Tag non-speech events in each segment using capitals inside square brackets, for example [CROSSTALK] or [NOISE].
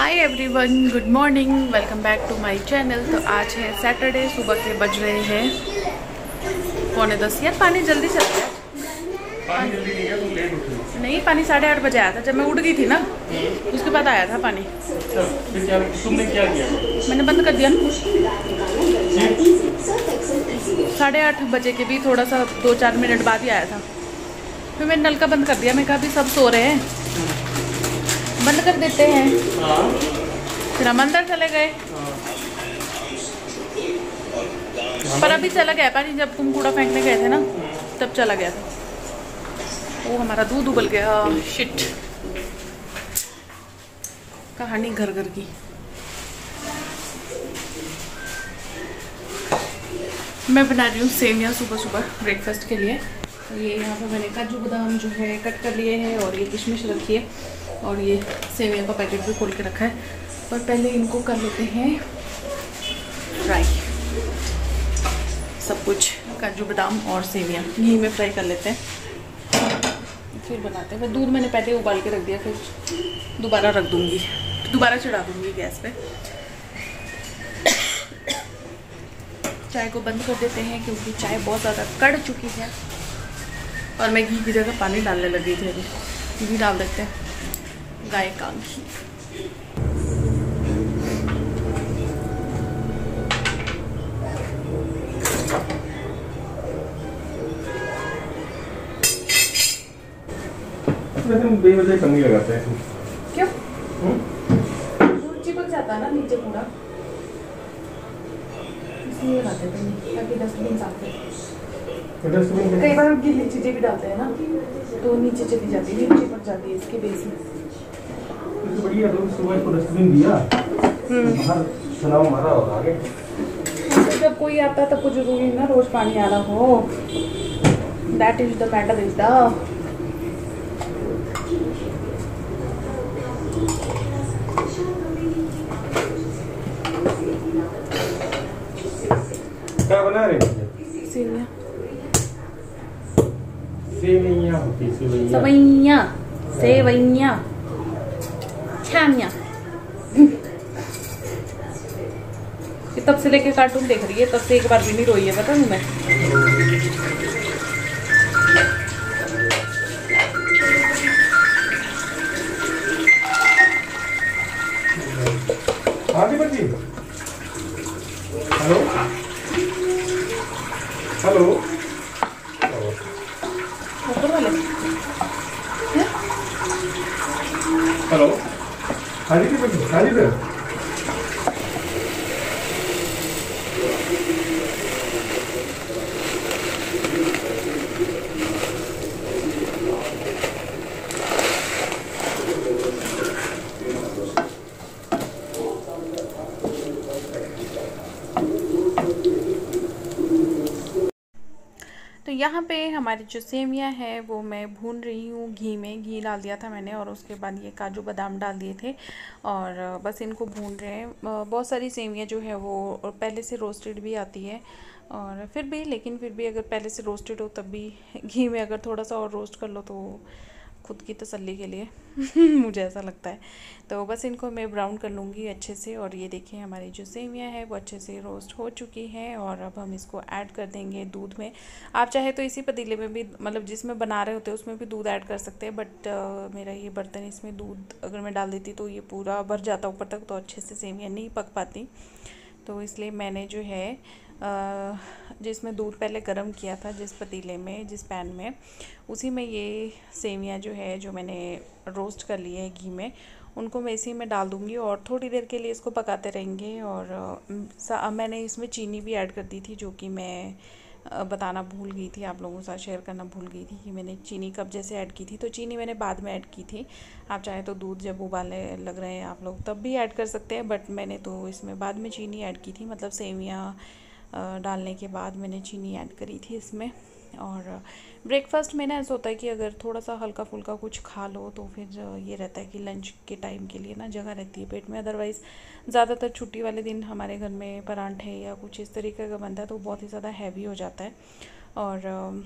Hi everyone good morning welcome back to my channel तो आज है सैटरडे सुबह के बज रहे हैं। पौने दस। यार पानी जल्दी चल गया पानी जल्दी नहीं पानी साढ़े आठ बजे आया था जब मैं उठ गई थी ना उसके बाद आया था पानी। अच्छा तुमने क्या किया? मैंने बंद कर दिया ना। साढ़े आठ बजे के भी थोड़ा सा दो चार मिनट बाद ही आया था। फिर मैंने नल का बंद कर दिया। मैं कहा अभी सब सो रहे हैं। बंद कर देते हैं। हाँ। फिर हम अंदर चले गए। पर अभी चला गया पानी जब तुम कूड़ा फेंकने गए थे ना तब चला गया था। वो हमारा दूध उबल गया। शिट कहानी घर घर की। मैं बना रही हूँ सेमिया सुबह सुबह ब्रेकफास्ट के लिए। ये यहाँ पे मैंने काजू बादाम जो है कट कर लिए हैं और ये किशमिश रखी है। और ये सेमिया का पैकेट भी खोल के रखा है। पर पहले इनको कर लेते हैं फ्राई सब कुछ, काजू बादाम और सेमिया घी में फ्राई कर लेते हैं। फिर बनाते हैं। दूध मैंने पहले उबाल के रख दिया, फिर दोबारा रख दूँगी। दोबारा चढ़ा दूँगी गैस पे। चाय को बंद कर देते हैं, क्योंकि चाय बहुत ज़्यादा कड़ चुकी है। और मैं घी की जगह पानी डालने लगी थी अभी। घी डाल देते हैं। गाय का घी बेवजह कम ही लगाते हैं क्यों? चिपक जाता है ना नीचे पूरा। इसलिए लगाते थे ताकि डस्टबिन साफ़ रहे कई बार गीली चीज़ें भी डालते हैं ना तो नीचे चली जाती है चिपक जाती है इसके बेस में। बढ़िया तो सुबह इसको डस्टबिन दिया। हम्म। बाहर सुनाव मारा और आगे। तो जब कोई आता है तब को ज़रूरी ना रोज पानी आ रहा हो। That is the matter is the क्या बना रहे हैं? सेवियाँ होती सेवइयाँ। सवैया सेवैया छामिया ये तब से लेके कार्टून देख रही है तब से एक बार भी नहीं रोई है पता तुम्हें हाँ जी हेलो। हेलो। ऊपर वाले हेलो हाँ जी बच्ची हाँ जी यहाँ पे हमारी जो सेवियाँ है, वो मैं भून रही हूँ। घी में घी डाल दिया था मैंने और उसके बाद ये काजू बादाम डाल दिए थे और बस इनको भून रहे हैं। बहुत सारी सेवियाँ जो है वो पहले से रोस्टेड भी आती है और फिर भी, लेकिन फिर भी अगर पहले से रोस्टेड हो तब भी [LAUGHS] घी में अगर थोड़ा सा और रोस्ट कर लो तो खुद की तसल्ली के लिए। [LAUGHS] मुझे ऐसा लगता है। तो बस इनको मैं ब्राउन कर लूँगी अच्छे से और ये देखिए हमारी जो सेवियाँ है वो अच्छे से रोस्ट हो चुकी हैं और अब हम इसको ऐड कर देंगे दूध में। आप चाहे तो इसी पतीले में भी मतलब जिसमें बना रहे होते हैं उसमें भी दूध ऐड कर सकते हैं बट आ, मेरा ये बर्तन इसमें दूध अगर मैं डाल देती तो ये पूरा भर जाता ऊपर तक तो अच्छे से सेवियाँ नहीं पक पाती। तो इसलिए मैंने जो है जिसमें दूध पहले गर्म किया था, जिस पतीले में, जिस पैन में, उसी में ये सेवियाँ जो है, जो मैंने रोस्ट कर लिए है घी में, उनको मैं इसी में डाल दूँगी और थोड़ी देर के लिए इसको पकाते रहेंगे और मैंने इसमें चीनी भी ऐड कर दी थी, जो कि मैं बताना भूल गई थी, आप लोगों के साथ शेयर करना भूल गई थी कि मैंने चीनी कब जैसे ऐड की थी। तो चीनी मैंने बाद में ऐड की थी। आप चाहे तो दूध जब उबालने लग रहे हैं आप लोग तब भी ऐड कर सकते हैं, बट मैंने तो इसमें बाद में चीनी ऐड की थी मतलब सेवियाँ डालने के बाद मैंने चीनी ऐड करी थी इसमें। और ब्रेकफास्ट में ना ऐसा होता है कि अगर थोड़ा सा हल्का फुल्का कुछ खा लो तो फिर ये रहता है कि लंच के टाइम के लिए ना जगह रहती है पेट में। अदरवाइज़ ज़्यादातर छुट्टी वाले दिन हमारे घर में परांठे या कुछ इस तरीके का बनता है तो बहुत ही ज़्यादा हैवी हो जाता है। और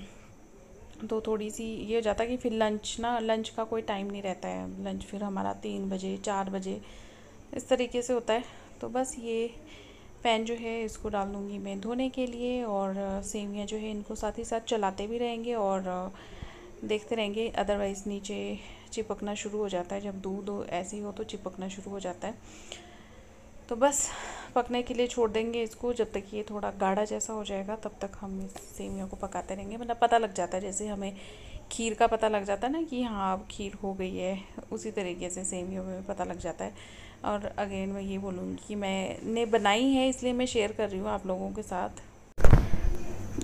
तो थोड़ी सी ये हो जाता है कि फिर लंच ना लंच का कोई टाइम नहीं रहता है। लंच फिर हमारा तीन बजे, चार बजे, इस तरीके से होता है। तो बस ये पैन जो है, इसको डाल दूँगी मैं धोने के लिए और सेवियाँ जो है, इनको साथ ही साथ चलाते भी रहेंगे और देखते रहेंगे। अदरवाइज़ नीचे चिपकना शुरू हो जाता है। जब दूध ऐसे ही हो तो चिपकना शुरू हो जाता है। तो बस, पकने के लिए छोड़ देंगे इसको। जब तक ये थोड़ा गाढ़ा जैसा हो जाएगा, तब तक हम इस सेवियों को पकाते रहेंगे। मतलब पता लग जाता है, जैसे हमें खीर का पता लग जाता है ना कि हाँ अब खीर हो गई है। उसी तरीके से सेवियों में पता लग जाता है। और अगेन मैं ये बोलूँगी कि मैंने बनाई है, इसलिए मैं शेयर कर रही हूँ आप लोगों के साथ।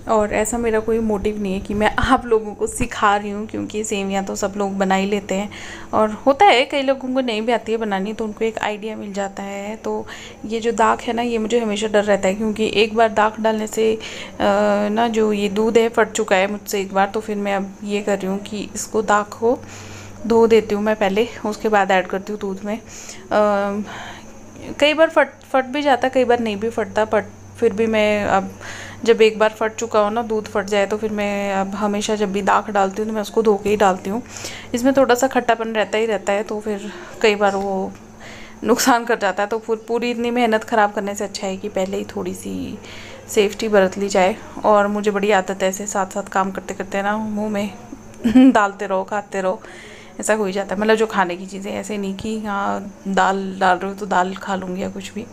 और ऐसा मेरा कोई मोटिव नहीं है कि मैं [LAUGHS] आप लोगों को सिखा रही हूँ, क्योंकि सेवियाँ तो सब लोग बना ही लेते हैं। और होता है, कई लोगों को नहीं भी आती है बनानी तो उनको एक आइडिया मिल जाता है। तो ये जो दाग है ना, ये मुझे हमेशा डर रहता है, क्योंकि एक बार दाग डालने से ना जो ये दूध है, फट चुका है मुझसे एक बार तो फिर मैं अब ये कर रही हूँ कि इसको दाग को धो देती हूँ मैं पहले, उसके बाद ऐड करती हूँ दूध में। कई बार फट फट भी जाता, कई बार नहीं भी फटता बट फिर भी मैं अब, जब एक बार फट चुका हो ना, दूध फट जाए तो फिर मैं अब हमेशा जब भी दाख डालती हूँ तो मैं उसको धो के ही डालती हूँ। इसमें थोड़ा सा खट्टापन रहता ही रहता है तो फिर कई बार वो नुकसान कर जाता है तो फिर पूरी इतनी मेहनत ख़राब करने से अच्छा है कि पहले ही थोड़ी सी सेफ्टी बरत ली जाए। और मुझे बड़ी आदत है ऐसे साथ साथ काम करते करते ना, मुँह में [LAUGHS] डालते रहो, खाते रहो। ऐसा हो ही जाता है। मतलब जो खाने की चीज़ें ऐसे नहीं कि हाँ दाल डाल रहे हो तो दाल खा लूँगी या कुछ भी।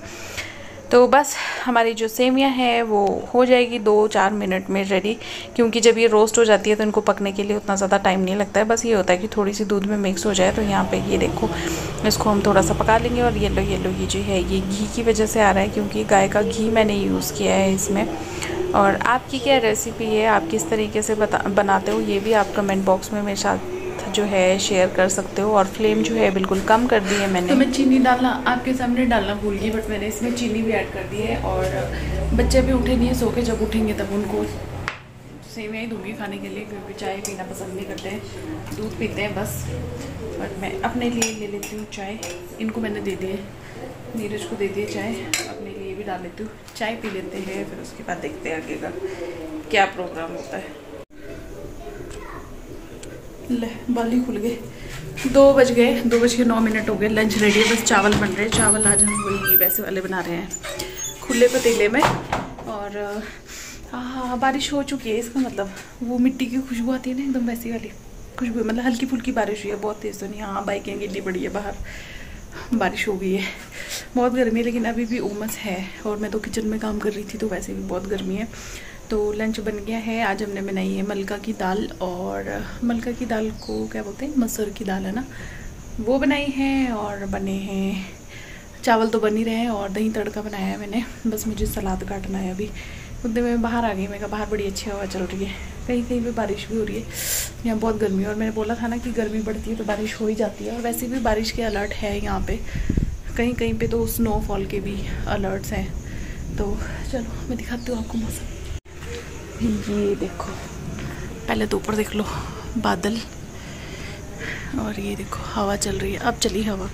तो बस हमारी जो सेवियाँ हैं वो हो जाएगी दो चार मिनट में रेडी क्योंकि जब ये रोस्ट हो जाती है तो इनको पकने के लिए उतना ज़्यादा टाइम नहीं लगता है। बस ये होता है कि थोड़ी सी दूध में मिक्स हो जाए तो यहाँ पे ये देखो, इसको हम थोड़ा सा पका लेंगे और येलो येलो ये जो है, ये घी की वजह से आ रहा है, क्योंकि गाय का घी मैंने यूज़ किया है इसमें। और आपकी क्या रेसिपी है? आप किस तरीके से बता, बनाते हो? ये भी आप कमेंट बॉक्स में मेरे साथ जो है शेयर कर सकते हो और फ्लेम जो है बिल्कुल कम कर दी है मैंने। तो मैं चीनी डालना आपके सामने डालना भूल गई बट मैंने इसमें चीनी भी ऐड कर दी है और बच्चे भी उठे नहीं है, सो के जब उठेंगे तब उनको सेवियाँ ही दूँगी खाने के लिए, क्योंकि चाय पीना पसंद नहीं करते दूध पीते हैं बस। बट मैं अपने लिए ले लेती हूँ चाय। इनको मैंने दे दिए नीरज को दे दिए चाय। अपने लिए भी डाल लेती हूँ। चाय पी लेते हैं, फिर उसके बाद देखते हैं आगे का क्या प्रोग्राम होता है। ले, बाली खुल गए। दो बज गए, दो बज के नौ मिनट हो गए। लंच रेडी है, बस चावल बन रहे हैं। चावल आज हम वही वैसे वाले बना रहे हैं। खुले पतीले में। और हाँ बारिश हो चुकी है, इसका मतलब। वो मिट्टी की खुशबू आती है ना, एकदम वैसी वाली। खुशबू मतलब हल्की फुल्की बारिश हुई है, बहुत तेज़ तो नहीं। हाँ बाइकें गिल्ली पड़ी है बाहर। बारिश हो गई है। बहुत गर्मी है, लेकिन अभी भी उमस है। और मैं तो किचन में काम कर रही थी तो वैसे भी बहुत गर्मी है। तो लंच बन गया है। आज हमने बनाई है मलका की दाल और, मलका की दाल को क्या बोलते हैं? मसूर की दाल, है ना? वो बनाई है और बने हैं। चावल तो बन ही रहे हैं और दही तड़का बनाया है मैंने। बस मुझे सलाद काटना है अभी। उतने में बाहर आ गई मैं कहा बाहर बड़ी अच्छी हवा चल रही है। कहीं कहीं पे बारिश भी हो रही है। यहाँ बहुत गर्मी है और मैंने बोला था ना कि गर्मी बढ़ती है तो बारिश हो ही जाती है। और वैसे भी बारिश के अलर्ट है यहाँ पे। कहीं कहीं पे तो स्नोफॉल के भी अलर्ट्स हैं। तो चलो, मैं दिखाती हूँ आपको मौसम। ये देखो, पहले तो ऊपर देख लो, बादल। और ये देखो, हवा चल रही है, अब चली हवा।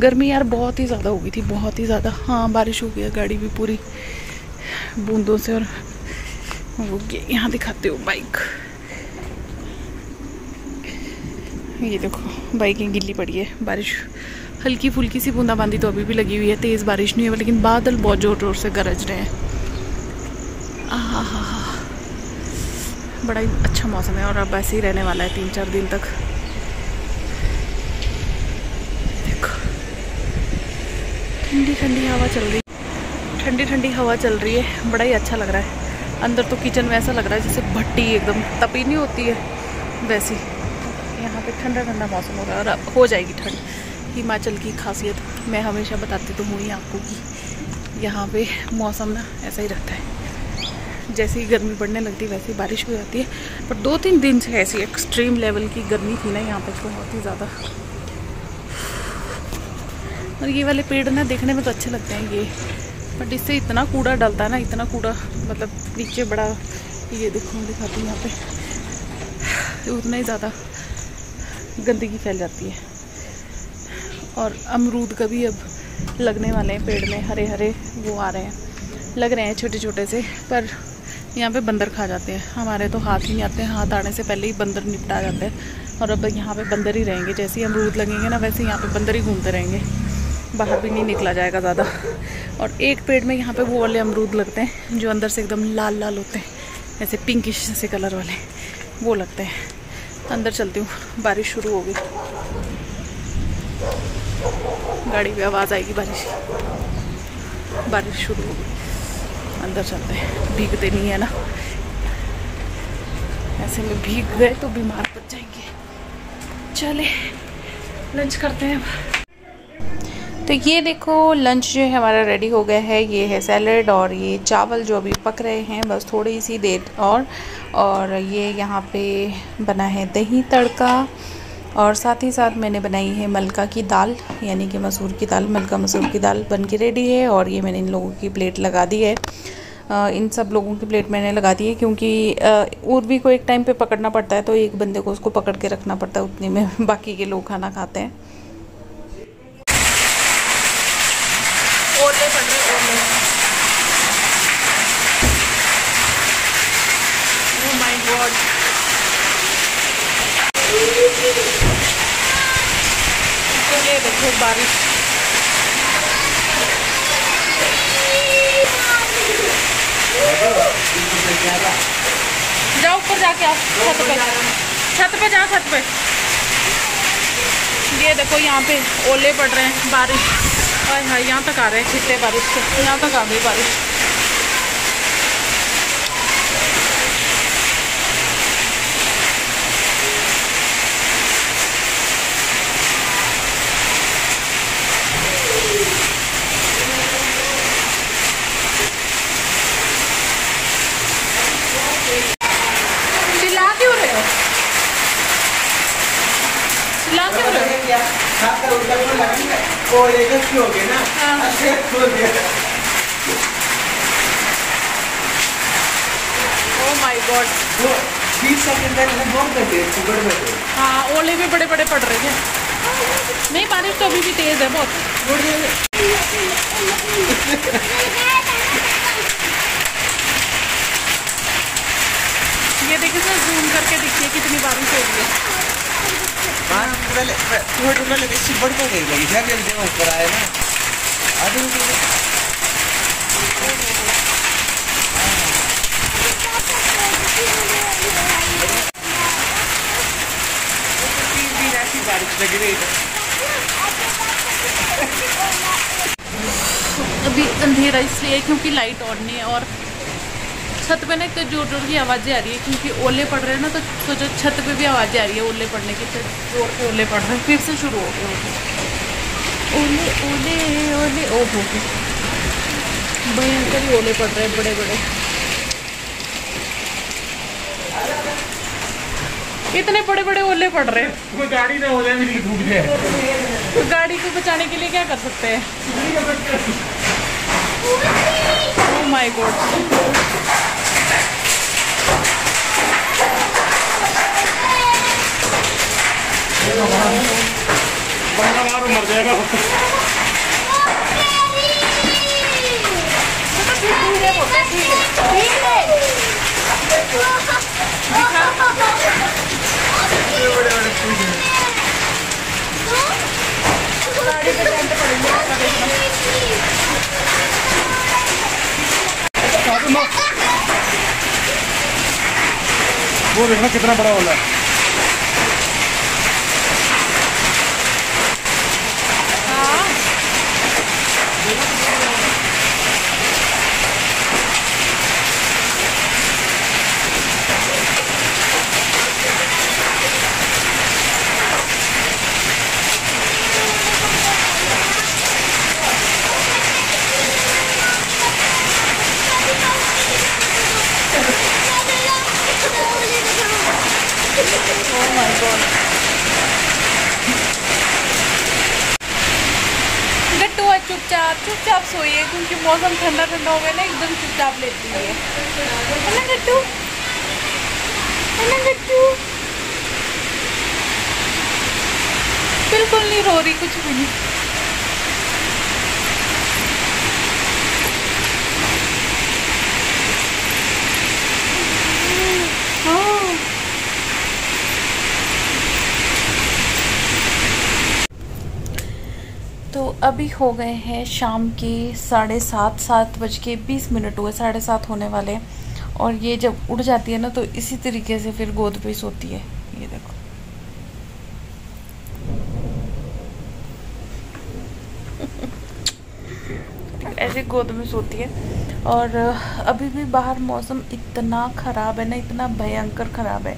गर्मी यार बहुत ही ज़्यादा हो गई थी, बहुत ही ज़्यादा। हाँ बारिश हो गई है, गाड़ी भी पूरी बूंदों से और वो यहाँ दिखाते हो बाइक ये देखो बाइकें गिल्ली पड़ी है, बारिश। हल्की फुल्की सी बूंदाबांदी तो अभी भी लगी हुई है, तेज़ बारिश नहीं है लेकिन बादल बहुत ज़ोर ज़ोर से गरज रहे हैं हाँ हाँ हाँ बड़ा ही अच्छा मौसम है और अब ऐसे ही रहने वाला है तीन चार दिन तक। देखो। ठंडी ठंडी हवा चल रही। है ठंडी ठंडी हवा चल रही है। बड़ा ही अच्छा लग रहा है। अंदर तो किचन में ऐसा लग रहा है जैसे भट्टी एकदम तपी नहीं होती है। वैसी। यहाँ पे ठंडा ठंडा मौसम हो रहा है और हो जाएगी ठंड। हिमाचल की खासियत। मैं हमेशा बताती तो हूँ ही आपको कि यहाँ पे मौसम ना ऐसा ही रहता है। जैसे ही गर्मी बढ़ने लगती है, वैसे ही बारिश हो जाती है। पर दो तीन दिन से ऐसी एक्सट्रीम लेवल की गर्मी थी ना यहाँ पर बहुत ही ज़्यादा। और ये वाले पेड़ ना देखने में तो अच्छे लगते हैं ये। बट इससे इतना कूड़ा डलता है ना, इतना कूड़ा मतलब नीचे बड़ा ये देखो दिखाती हूँ यहाँ पे। उतना ही ज़्यादा गंदगी फैल जाती है। और अमरूद का भी अब लगने वाले हैं पेड़ में हरे हरे वो आ रहे हैं। लग रहे हैं छोटे छोटे से, पर यहाँ पे बंदर खा जाते हैं। हमारे तो हाथ ही नहीं आते हैं हाथ आने से पहले ही बंदर निपटा जाते हैं। और अब यहाँ पे बंदर ही रहेंगे, जैसे ही अमरूद लगेंगे ना, वैसे यहाँ पे बंदर ही घूमते रहेंगे। बाहर भी नहीं निकला जाएगा ज़्यादा। और एक पेड़ में यहाँ पे वो वाले अमरूद लगते हैं, जो अंदर से एकदम लाल लाल होते हैं, ऐसे पिंकिश जैसे कलर वाले, वो लगते हैं। अंदर चलती हूँ, बारिश शुरू हो गई। गाड़ी में आवाज़ आएगी बारिश। बारिश शुरू हो गई। अंदर चलते हैं। भीगते नहीं है ना। ऐसे में भीग गए तो बीमार पड़ जाएँगे। चले लंच करते हैं तो ये देखो लंच जो है हमारा रेडी हो गया है। ये है सैलड और ये चावल जो अभी पक रहे हैं, बस थोड़ी सी देर और और ये यहाँ पे बना है दही तड़का। और साथ ही साथ मैंने बनाई है मलका की दाल, यानी कि मसूर की दाल, मलका मसूर की दाल बन के रेडी है और ये मैंने इन लोगों की प्लेट लगा दी है। इन सब लोगों की प्लेट मैंने लगा दी है क्योंकि उर्वी को एक टाइम पे पकड़ना पड़ता है तो एक बंदे को उसको पकड़ के रखना पड़ता है, उतनी में [LAUGHS] बाकी के लोग खाना खाते हैं तो ये देखो बारिश जाओ ऊपर जाके आओ, छत पे। छत पे जाओ, छत पे। ये देखो, यहाँ पे ओले पड़ रहे हैं बारिश। हाय हाय, यहाँ तक आ रहे हैं छिटे बारिश के यहाँ तक आ गई बारिश चिल्ला क्यों रहे हो चिल्ला क्यों रहे हो खाकर उल्टा क्यों लगाएँगे? वो एक अच्छी हो गई ना हाँ। अच्छे हो गया ओ माय गॉड वो बीस सेकंड तक वो बहुत लगे सुगर में थे हाँ ओले भी बड़े बड़े पड़ रहे थे नहीं बारिश तो अभी भी तेज है बहुत। ये देखिए सर जूम करके देखिए कितनी बारिश हो रही है। हाँ थोड़ा लगे इससे बढ़ तो गई लगी जब जब ऊपर आया ना आधे बारिश लगी रही है अभी अंधेरा इसलिए क्योंकि लाइट ऑन नहीं है और छत पे ना तो ज़ोर ज़ोर की आवाज़ें आ रही है क्योंकि ओले पड़ रहे हैं ना तो सोचो छत पे भी आवाज़ें आ रही है ओले पड़ने की तो ज़ोर के ओले पड़ रहे हैं, फिर से शुरू हो गए ओले ओले ओले ओ हो हो भयंकर ही ओले पड़ रहे हैं बड़े बड़े इतने बड़े बड़े ओले पड़ रहे हैं। कोई गाड़ी ना हो जाए मेरी डूब जाए तो गाड़ी को बचाने के लिए क्या कर सकते हैं? ओह माय गॉड बंदा मारो मर जाएगा। वो देखना कितना बड़ा वाला है Oh my god. गट्टू है चुपचाप सोइए, क्योंकि मौसम ठंडा ठंडा हो गया ना, एकदम चुपचाप लेती है। बिल्कुल नहीं रो रही कुछ भी नहीं। तो अभी हो गए हैं शाम के साढ़े सात सात बज के बीस मिनट हुए, साढ़े सात होने वाले। और ये जब उड़ जाती है ना तो इसी तरीके से फिर गोद पे सोती है। ये देखो। ऐसे गोद में सोती है। और अभी भी बाहर मौसम इतना ख़राब है ना, इतना भयंकर ख़राब है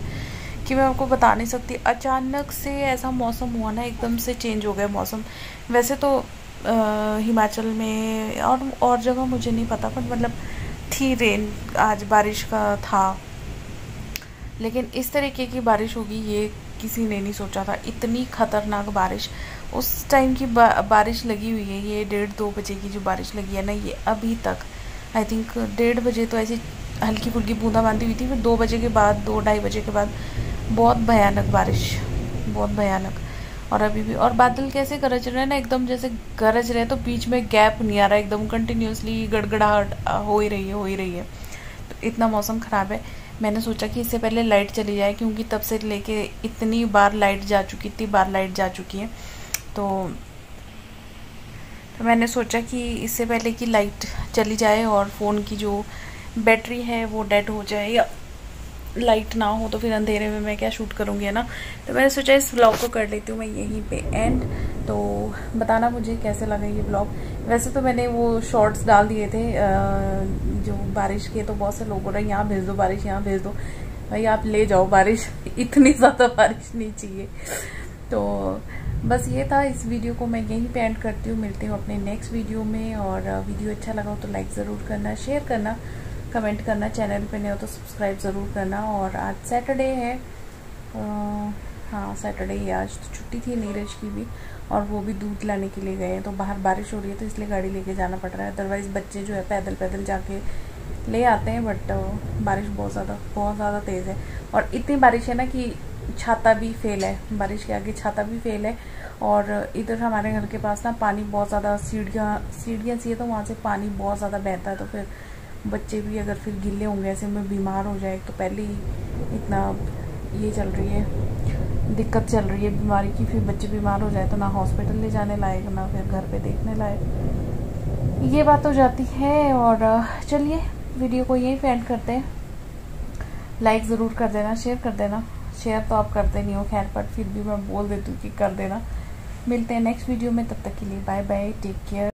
कि मैं आपको बता नहीं सकती। अचानक से ऐसा मौसम हुआ ना एकदम से चेंज हो गया मौसम। वैसे तो आ, हिमाचल में और और जगह मुझे नहीं पता पर मतलब थी रेन आज बारिश का था। लेकिन इस तरीके की बारिश होगी ये किसी ने नहीं सोचा था। इतनी ख़तरनाक बारिश। उस टाइम की बा, बारिश लगी हुई है ये डेढ़ दो बजे की जो बारिश लगी है ना ये अभी तक। आई थिंक डेढ़ बजे तो ऐसी हल्की फुल्की बूंदाबांदी हुई थी फिर दो बजे के बाद दो ढाई बजे के बाद बहुत भयानक बारिश, बहुत भयानक। और अभी भी, और बादल कैसे गरज रहे हैं ना, एकदम जैसे गरज रहे तो बीच में गैप नहीं आ रहा, एकदम कंटिन्यूसली गड़गड़ाहट हो ही रही है, हो ही रही है। तो इतना मौसम ख़राब है। मैंने सोचा कि इससे पहले लाइट चली जाए, क्योंकि तब से लेके इतनी बार लाइट जा चुकी, इतनी बार लाइट जा चुकी है। तो तो मैंने सोचा कि इससे पहले कि लाइट चली जाए और फ़ोन की जो बैटरी है, वो डेड हो जाए, या लाइट ना हो तो फिर अंधेरे में मैं क्या शूट करूँगी, है ना? तो मैंने सोचा इस ब्लॉग को कर लेती हूँ मैं यहीं पे एंड तो बताना मुझे कैसे लगा ये ब्लॉग वैसे तो मैंने वो शॉर्ट्स डाल दिए थे जो बारिश के तो बहुत से लोग बोल रहे हैं यहाँ भेज दो, बारिश यहाँ भेज दो। भाई आप ले जाओ बारिश, [LAUGHS] इतनी ज़्यादा बारिश नहीं चाहिए। तो बस ये था, इस वीडियो को मैं यहीं पे एंड करती हूँ। मिलती हूँ अपने नेक्स्ट वीडियो में, और वीडियो अच्छा लगा हो तो लाइक ज़रूर करना शेयर करना। कमेंट करना चैनल पे नहीं हो तो सब्सक्राइब ज़रूर करना। और आज सैटरडे है। आ, हाँ सैटरडे ही आज तो छुट्टी थी नीरज की भी और वो भी दूध लाने के लिए गए हैं। तो बाहर बारिश हो रही है तो इसलिए गाड़ी लेके जाना पड़ रहा है। अदरवाइज़ बच्चे जो है पैदल पैदल जाके ले आते हैं बट बारिश बहुत ज़्यादा बहुत ज़्यादा तेज़ है। और इतनी बारिश है ना कि छाता भी फेल है। बारिश के आगे छाता भी फेल है। और इधर हमारे घर के पास ना पानी बहुत ज़्यादा सीढ़ियाँ सीढ़ियाँ सी है तो वहाँ से पानी बहुत ज़्यादा बहता है। तो फिर बच्चे भी अगर फिर गिले होंगे, ऐसे में बीमार हो जाए तो पहले ही इतना ये चल रही है, दिक्कत चल रही है बीमारी की। फिर बच्चे बीमार हो जाए तो ना हॉस्पिटल ले जाने लायक, ना फिर घर पे देखने लायक। ये बात हो जाती है और चलिए वीडियो को यही एंड करते हैं। लाइक ज़रूर कर देना शेयर कर देना। शेयर तो आप करते नहीं हो, खैर, पर फिर भी मैं बोल देती हूँ कि कर देना। मिलते हैं नेक्स्ट वीडियो में, तब तक के लिए बाय बाय टेक केयर